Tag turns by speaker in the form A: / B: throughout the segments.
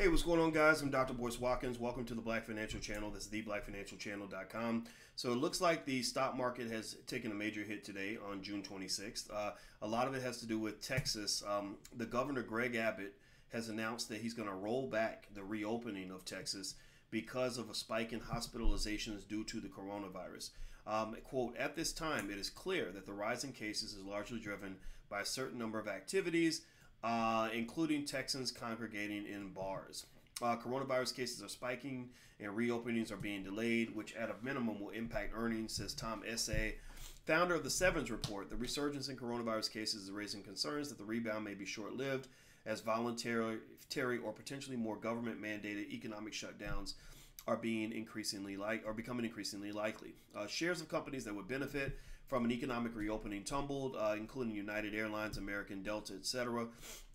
A: Hey, what's going on, guys? I'm Dr. Boyce Watkins. Welcome to the Black Financial Channel. This is theblackfinancialchannel.com. So it looks like the stock market has taken a major hit today on June 26th. Uh, a lot of it has to do with Texas. Um, the governor, Greg Abbott, has announced that he's going to roll back the reopening of Texas because of a spike in hospitalizations due to the coronavirus. Um, quote, at this time, it is clear that the rise in cases is largely driven by a certain number of activities uh, including Texans congregating in bars. Uh, coronavirus cases are spiking and reopenings are being delayed, which at a minimum will impact earnings, says Tom Essaye, founder of the Sevens Report. The resurgence in coronavirus cases is raising concerns that the rebound may be short lived as voluntary or potentially more government mandated economic shutdowns are being increasingly like are becoming increasingly likely. Uh, shares of companies that would benefit from an economic reopening tumbled, uh, including United Airlines, American, Delta, etc.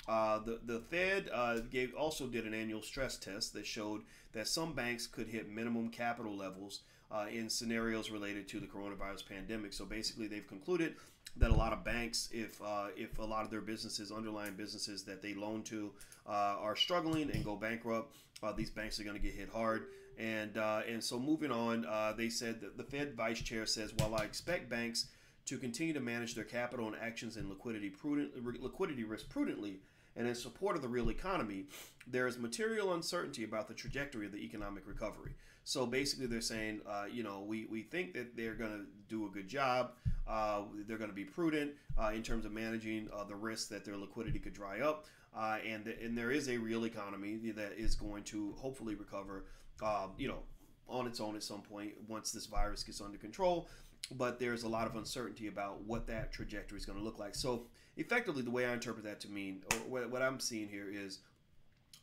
A: Uh, the the Fed uh, gave also did an annual stress test that showed that some banks could hit minimum capital levels uh, in scenarios related to the coronavirus pandemic. So basically, they've concluded that a lot of banks, if uh, if a lot of their businesses, underlying businesses that they loan to, uh, are struggling and go bankrupt, these banks are going to get hit hard. And uh, and so moving on, uh, they said that the Fed vice chair says, while I expect banks to continue to manage their capital and actions and liquidity prudent liquidity risk prudently and in support of the real economy, there is material uncertainty about the trajectory of the economic recovery. So basically, they're saying, uh, you know, we, we think that they're going to do a good job. Uh, they're going to be prudent uh, in terms of managing uh, the risk that their liquidity could dry up. And, the, and there is a real economy that is going to hopefully recover um, you know, on its own at some point once this virus gets under control. But there's a lot of uncertainty about what that trajectory is going to look like. So, effectively, the way I interpret that to mean, or what I'm seeing here is,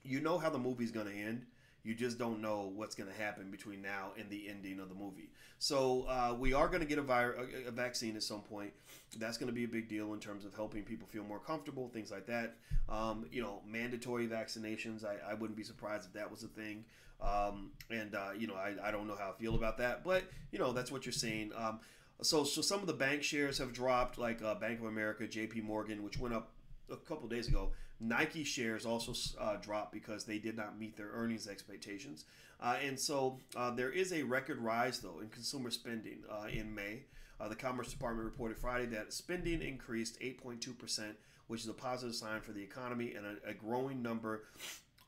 A: you know how the movie's going to end you just don't know what's going to happen between now and the ending of the movie. So uh, we are going to get a, vir- a vaccine at some point. That's going to be a big deal in terms of helping people feel more comfortable, things like that. Um, you know, mandatory vaccinations. I, I, wouldn't be surprised if that was a thing. Um, and uh, you know, I, I don't know how I feel about that, but you know, that's what you're seeing. Um, so, so some of the bank shares have dropped, like uh, Bank of America, J.P. Morgan, which went up a couple days ago. Nike shares also uh, dropped because they did not meet their earnings expectations. Uh, and so uh, there is a record rise, though, in consumer spending uh, in May. Uh, the Commerce Department reported Friday that spending increased 8.2%, which is a positive sign for the economy and a, a growing number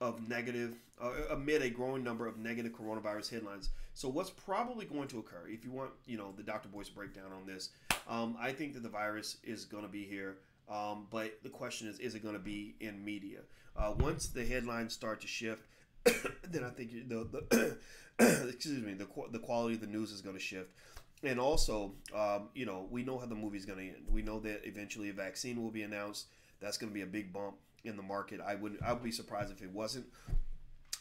A: of negative, uh, amid a growing number of negative coronavirus headlines. So, what's probably going to occur, if you want, you know, the Dr. Boyce breakdown on this, um, I think that the virus is going to be here. Um, but the question is, is it going to be in media? Uh, once the headlines start to shift, then I think the, the excuse me the the quality of the news is going to shift. And also, um, you know, we know how the movie's going to end. We know that eventually a vaccine will be announced. That's going to be a big bump in the market. I would I would be surprised if it wasn't.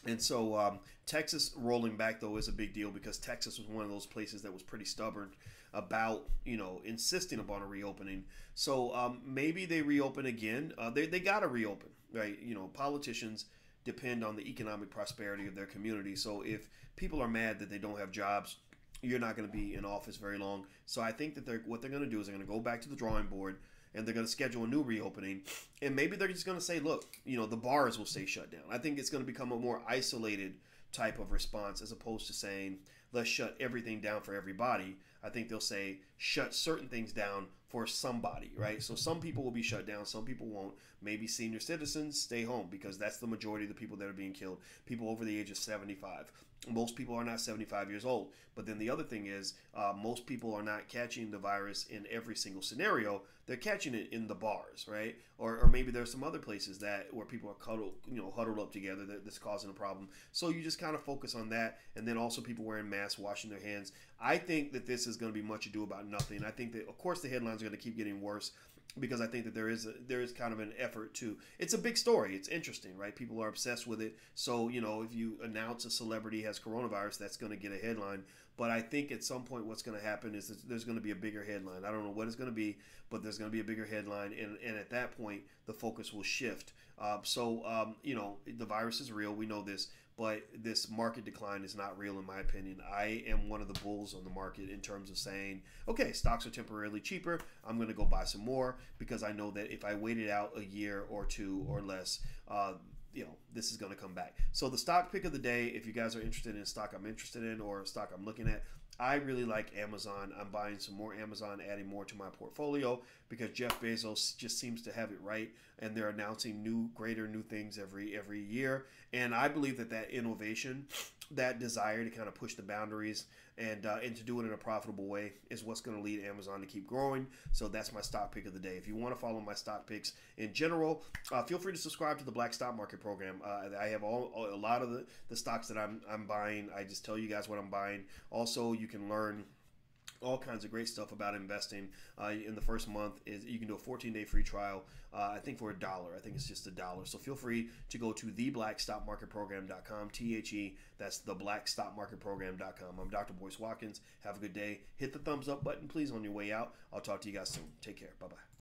A: And so um, Texas rolling back though is a big deal because Texas was one of those places that was pretty stubborn about you know insisting upon a reopening. So um, maybe they reopen again. Uh, they they got to reopen, right? You know, politicians depend on the economic prosperity of their community. So if people are mad that they don't have jobs, you're not going to be in office very long. So I think that they're what they're going to do is they're going to go back to the drawing board and they're going to schedule a new reopening. And maybe they're just going to say, look, you know, the bars will stay shut down. I think it's going to become a more isolated type of response as opposed to saying, let's shut everything down for everybody. I think they'll say, shut certain things down for somebody, right? So some people will be shut down, some people won't. Maybe senior citizens stay home because that's the majority of the people that are being killed. People over the age of 75. Most people are not 75 years old. But then the other thing is, uh, most people are not catching the virus in every single scenario. They're catching it in the bars, right? Or, or maybe there's some other places that where people are cuddled, you know, huddled up together that, that's causing a problem. So you just kind of focus on that, and then also people wearing masks, washing their hands. I think that this is going to be much ado about nothing. I think that, of course, the headlines are going to keep getting worse because I think that there is a, there is kind of an effort to. It's a big story. It's interesting, right? People are obsessed with it. So you know, if you announce a celebrity has coronavirus, that's going to get a headline. But I think at some point, what's going to happen is there's going to be a bigger headline. I don't know what it's going to be, but there's going to be a bigger headline, and, and at that point, the focus will shift. Uh, so um, you know, the virus is real. We know this but this market decline is not real in my opinion. I am one of the bulls on the market in terms of saying, okay, stocks are temporarily cheaper. I'm going to go buy some more because I know that if I waited out a year or two or less, uh, you know this is going to come back. So the stock pick of the day, if you guys are interested in stock I'm interested in or a stock I'm looking at, I really like Amazon. I'm buying some more Amazon, adding more to my portfolio because Jeff Bezos just seems to have it right, and they're announcing new, greater, new things every every year. And I believe that that innovation, that desire to kind of push the boundaries and uh, and to do it in a profitable way is what's going to lead Amazon to keep growing. So that's my stock pick of the day. If you want to follow my stock picks in general, uh, feel free to subscribe to the Black Stock Market Program. Uh, I have all a lot of the, the stocks that I'm I'm buying. I just tell you guys what I'm buying. Also, you can learn all kinds of great stuff about investing. Uh, in the first month is you can do a 14 day free trial. Uh, I think for a dollar. I think it's just a dollar. So feel free to go to theblackstockmarketprogram.com. T H E. That's theblackstockmarketprogram.com. I'm Dr. Boyce Watkins. Have a good day. Hit the thumbs up button, please, on your way out. I'll talk to you guys soon. Take care. Bye bye.